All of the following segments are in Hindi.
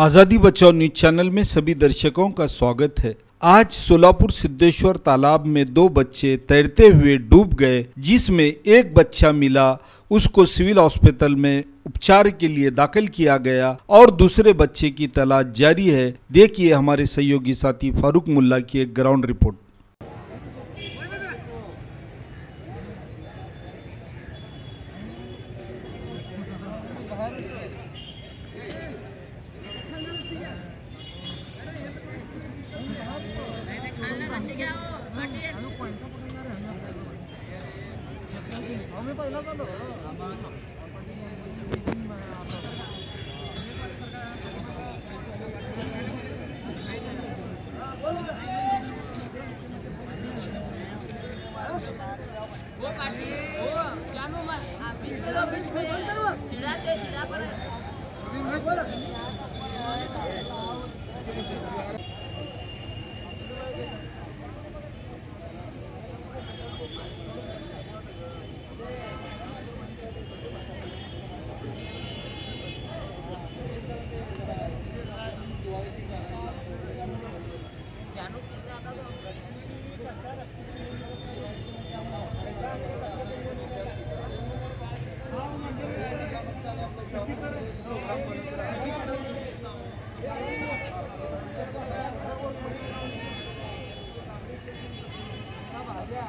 आज़ादी बचाओ न्यूज़ चैनल में सभी दर्शकों का स्वागत है। आज सोलापुर सिद्धेश्वर तालाब में दो बच्चे तैरते हुए डूब गए, जिसमें एक बच्चा मिला। उसको सिविल हॉस्पिटल में उपचार के लिए दाखिल किया गया और दूसरे बच्चे की तलाश जारी है। देखिए हमारे सहयोगी साथी फारूक मुल्ला की एक ग्राउंड रिपोर्ट। वो पाशी Yeah.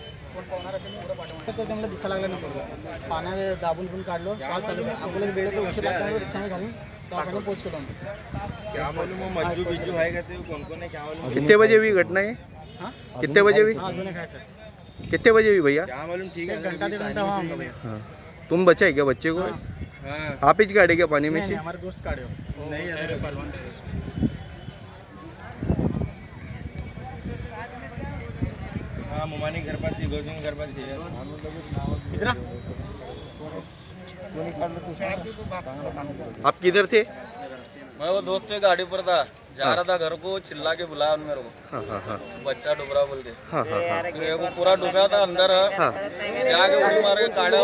त्यांना दिसा लागला नाही. दाबून पण काढलो उशीर रिक्षाने घालून है क्या कितने बजे हुई घटना है? हाँ? कितने बजे हुई हाँ कितने बजे हुई भैया है हाँ. तुम बचाए क्या बच्चे को? आप ही गाड़ी क्या पानी में से? हमारे दोस्त काढे हो. नहीं है। हाँ मुमानी घर पास ही गोजिंग घर पास है इधर आ। आप किधर थे मैं वो दोस्त के गाड़ी पर था जा। रहा था घर को चिल्ला के बुलाया मेरे को। हाँ हाँ हाँ। बच्चा डुबरा बोल के। हाँ हाँ हाँ। पूरा डूबा था अंदर हाँ। जाके उड़ी मार के काढ़ा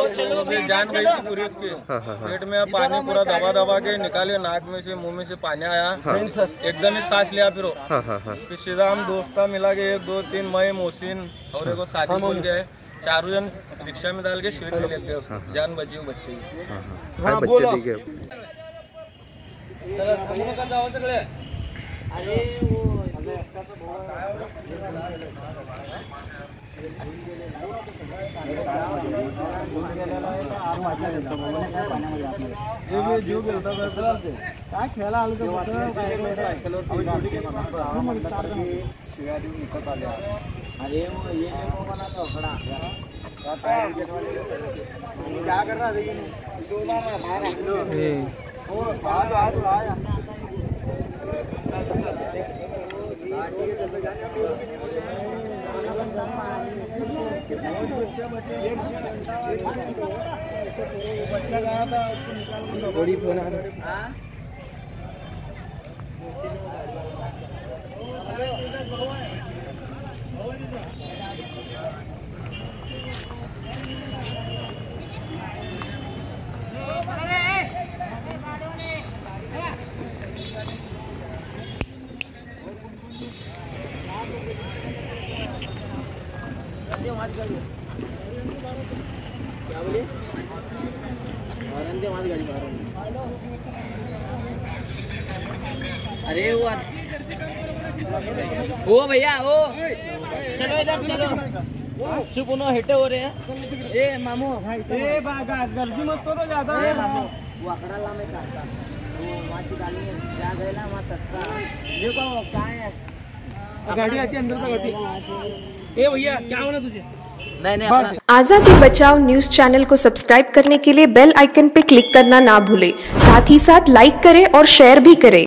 जान गई थी पूरी उसकी। हाँ हाँ हाँ। पेट में पानी पूरा दबा दबा के निकाले नाक में से मुँह में से पानी आया। हाँ। एकदम ही सांस लिया फिर हाँ हाँ हाँ। फिर सीधा हम दोस्ता मिला के एक दो तीन मई मोहसिन और एक साथी बोल गए चारों जन रिक्शा में डाल के शिविर में लेते हाँ, हाँ। जान बची बच्चे की। हाँ हाँ। हाँ बच्चे ठीक है अरे वो काय खेळायला आलो तर सायकलवर शिव्या देऊन निघत आल्या अरे वो ये देखो वाला तो खड़ा क्या कर रहा थोड़ी फोन आ रहा है क्या बोले? औरंगे गाड़ी मारो। अरे वो ओ भैया ओ चलो इधर चलो। चुप उन्होंने हेटे हो रहे हैं। ए मामू। ए गर्दी मत करो ज़्यादा। ए मामू। वो अकड़ा ला में काटता वो माची डाली है। जा गए ना वहाँ सत्ता देखो कहाँ है। गाड़ी आती अंदर तक आती ए भैया क्या होना तुझे? नहीं नहीं आज़ादी बचाओ न्यूज़ चैनल को सब्सक्राइब करने के लिए बेल आइकन पे क्लिक करना ना भूले। साथ ही साथ लाइक करें और शेयर भी करें।